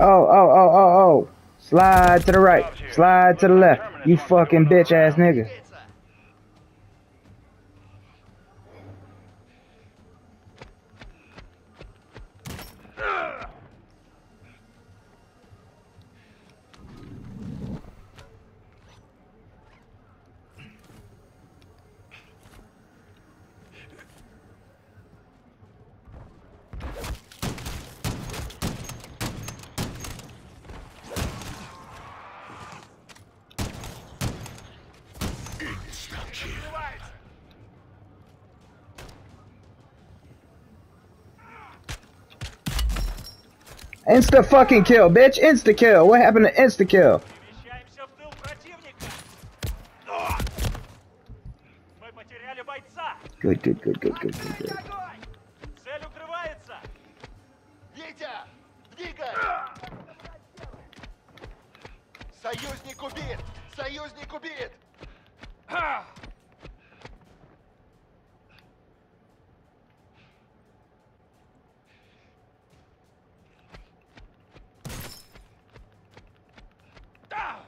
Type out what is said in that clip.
Oh, oh, oh, oh, oh. Slide to the right. Slide to the left. You fucking bitch ass nigga. Insta fucking kill, bitch. Insta kill. What happened to insta kill? Перемещаемся в тыл противника. Мы потеряли бойца. Good, good, good, good, good, good, good. Цель укрывается. Витя, двигай! Союзник убит! Ha! Ah!